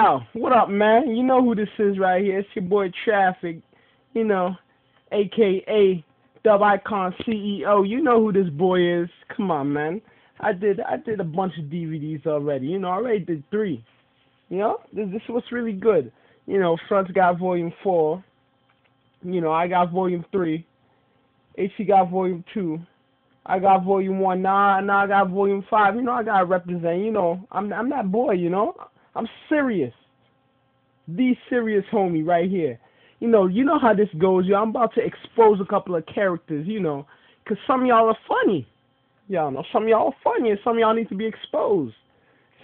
Oh, what up, man? You know who this is right here. It's your boy Traffic, you know, aka Dub Icon CEO. You know who this boy is. Come on, man. I did I did a bunch of DVDs already. You know, I already did three. You know, this this was really good. You know, Front's got volume four. You know, I got volume three. HC got volume two. I got volume one. Now, now I got volume five. You know, I gotta represent. You know, I'm I'm that boy. You know. I'm serious. The serious homie right here. You know, you know how this goes. I'm about to expose a couple of characters, you know, because some y'all are funny. Y'all know some y'all are funny and some y'all need to be exposed.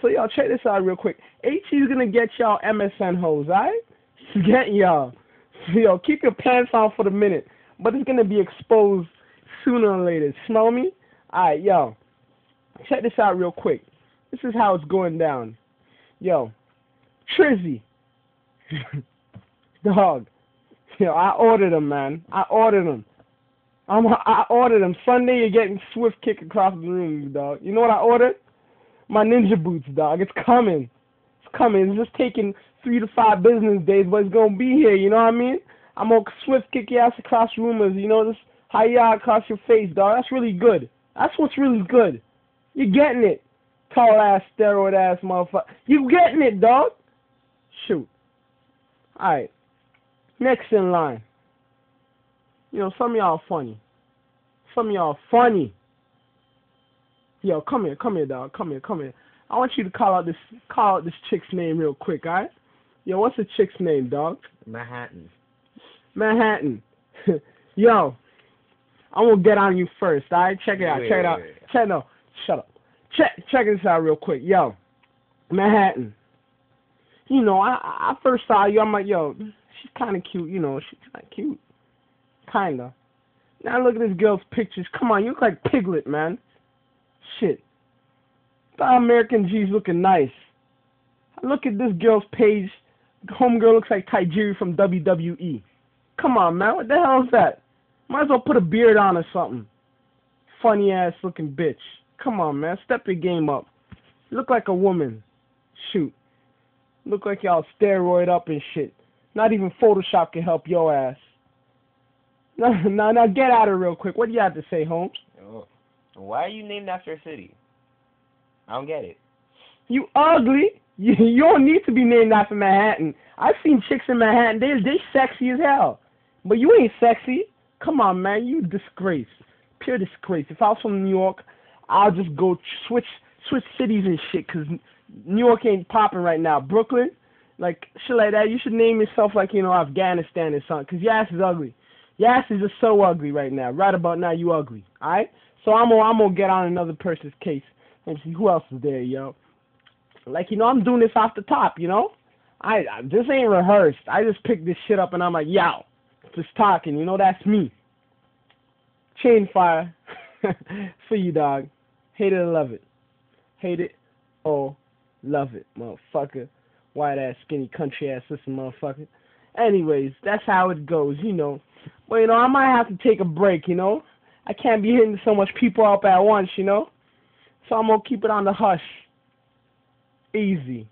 So y'all check this out real quick. HE is gonna get y'all MSN hoes, alright? He's getting y'all. So yo, keep your pants on for the minute. But it's gonna be exposed sooner or later. Smell me? Alright, yo. Check this out real quick. This is how it's going down. Yo, Trizzy. Dog. Yo, I ordered them, man. I ordered them. I'm, I ordered them. Sunday, you're getting swift kick across the room, dog. You know what I ordered? My ninja boots, dog. It's coming. It's coming. It's just taking three to five business days, but it's gonna be here. You know what I mean? I'm gonna swift kick your ass across rumors. You know this high yard across your face, dog. That's really good. That's what's really good. You're getting it. Tall ass, steroid ass motherfucker. You getting it, dog? Shoot. Alright. Next in line. You know, some of y'all funny. Some of y'all funny. Yo, come here, come here, dog. Come here, come here. I want you to call out this call out this chick's name real quick, alright? Yo, what's the chick's name, dog? Manhattan. Manhattan. Yo, I'm gonna get on you first, alright? Check it out, Wait, check it wait, out. wait. Check no, shut up. Check check this out real quick. Yo, Manhattan. You know, I I first saw you, I'm like, yo, she's kinda cute, you know, she's kinda cute. Kinda. Now look at this girl's pictures. Come on, you look like Piglet, man. Shit. The American G's looking nice. Look at this girl's page. Homegirl looks like Tajiri from WWE. Come on, man. What the hell is that? Might as well put a beard on or something. Funny ass looking bitch. Come on, man. Step your game up. You look like a woman. Shoot. Look like y'all steroid up and shit. Not even Photoshop can help your ass. Now, now, now get out of real quick. What do you have to say, Holmes? Oh. Why are you named after a city? I don't get it. You ugly. You, you don't need to be named after Manhattan. I've seen chicks in Manhattan. They they sexy as hell. But you ain't sexy. Come on, man. You disgrace. Pure disgrace. If I was from New York, I'll just go switch switch cities and shit. Cause New York ain't popping right now. Brooklyn, like shit like that. You should name yourself like you know Afghanistan or something. Cause your ass is ugly. Your ass is just so ugly right now. Right about now, you ugly. All right. So I'm gonna I'm gonna get on another person's case. Me see who else is there, yo. Like you know, I'm doing this off the top. You know, I, I this ain't rehearsed. I just picked this shit up and I'm like, yo, just talking. You know, that's me. Chain fire for you, dog. Hate it or love it. Hate it or love it, motherfucker. White ass, skinny, country ass, sister, motherfucker. Anyways, that's how it goes, you know. But you know, I might have to take a break, you know. I can't be hitting so much people up at once, you know. So I'm gonna keep it on the hush. Easy.